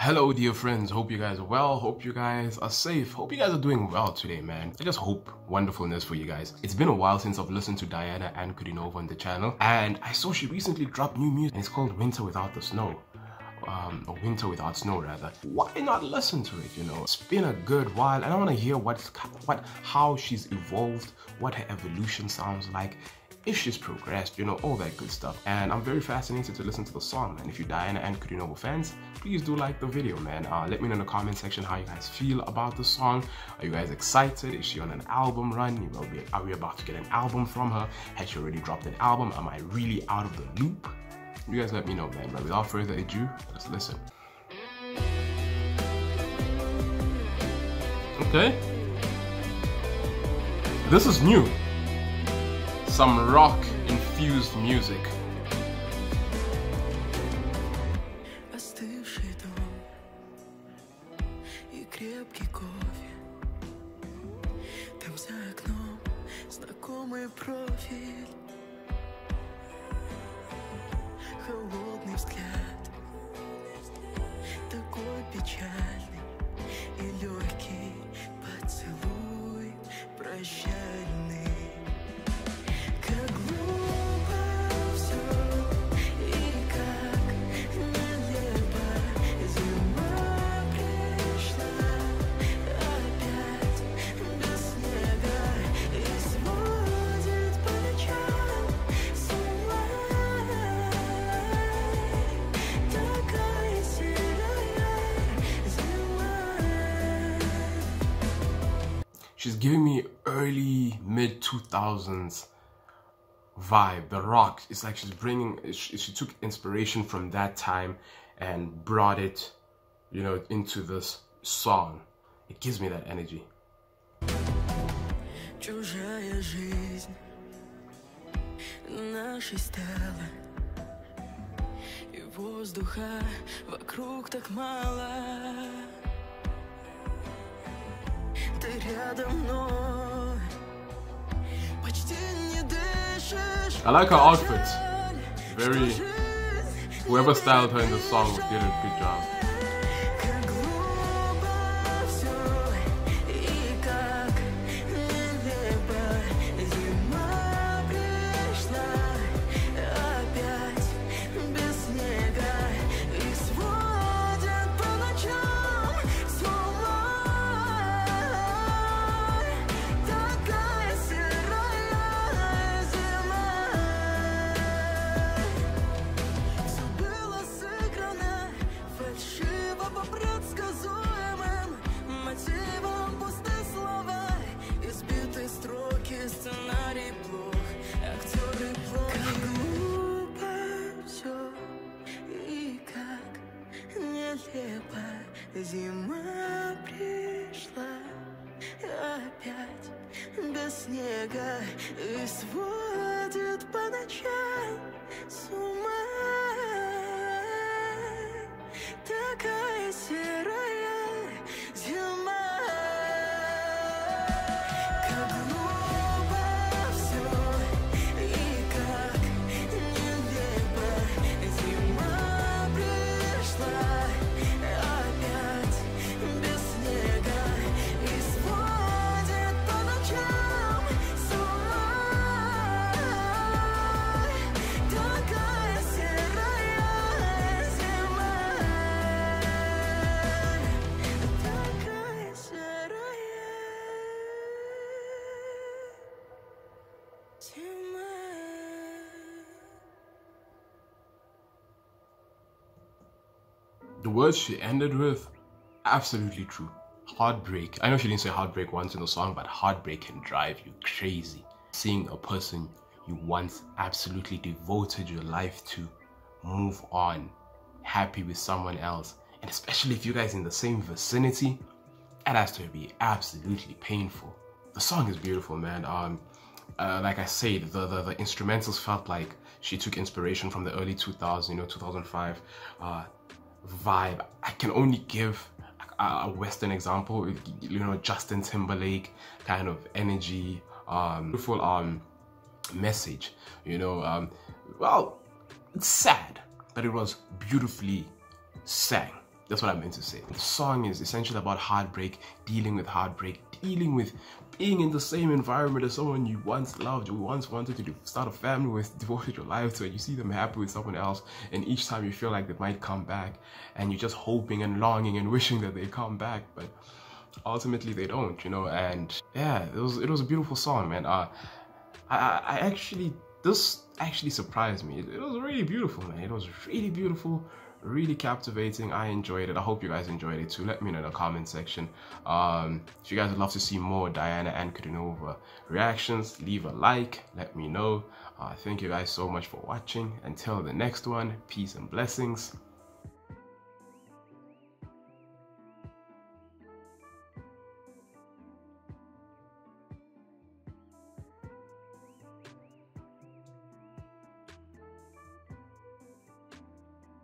Hello, dear friends. Hope you guys are well. Hope you guys are safe. Hope you guys are doing well today, man. I just hope wonderfulness for you guys. It's been a while since I've listened to Diana Ankudinova on the channel, and I saw she recently dropped new music, and it's called Winter Without the Snow. Um, or winter without snow rather. Why not listen to it? You know, it's been a good while, and I want to hear what, what, how she's evolved, what her evolution sounds like, if she's progressed, you know, all that good stuff. And I'm very fascinated to listen to the song, man. If you're Diana Ankudinova fans, please do like the video, man. Uh, let me know in the comment section how you guys feel about the song. Are you guys excited? Is she on an album run? You know, are we about to get an album from her? Has she already dropped an album? Am I really out of the loop? You guys let me know, man. But without further ado, let's listen. Okay. This is new some rock infused music. Печальный и легкий поцелуй. Прощальный giving me early mid 2000s vibe the rock it's like she's bringing she, she, took inspiration from that time and brought it you know into this song it gives me that energy Чужая жизнь нашей стала И воздуха вокруг так мало ты рядом мной Почти не дышишь I like her outfit Very Whoever styled her in the song did a good job Зима пришла опять без снега И сводит по ночам с ума. Такая серая The words she ended with, absolutely true. Heartbreak. I know she didn't say heartbreak once in the song, but heartbreak can drive you crazy. Seeing a person you once absolutely devoted your life to move on, happy with someone else, and especially if you guys in the same vicinity, that has to be absolutely painful. The song is beautiful, man. Um, uh, like I said, the, the, the instrumentals felt like she took inspiration from the early 2000s, you know, 2005. Uh, vibe. I can only give a Western example, you know, Justin Timberlake kind of energy, um, beautiful um, message, you know, um, well, it's sad, but it was beautifully sang. That's what I meant to say. The song is essentially about heartbreak, dealing with heartbreak, dealing with being in the same environment as someone you once loved, you once wanted to start a family with, devoted your life to, and you see them happy with someone else, and each time you feel like they might come back, and you're just hoping and longing and wishing that they come back, but ultimately they don't, you know. And yeah, it was it was a beautiful song, man. Uh, I I actually this actually surprised me. It, it was really beautiful, man. It was really beautiful really captivating. I enjoyed it. I hope you guys enjoyed it too. Let me know in the comment section. Um if you guys would love to see more diana ankudinova reactions leave a like. Let me know. Uh, thank you guys so much for watching. Until the next one peace and blessings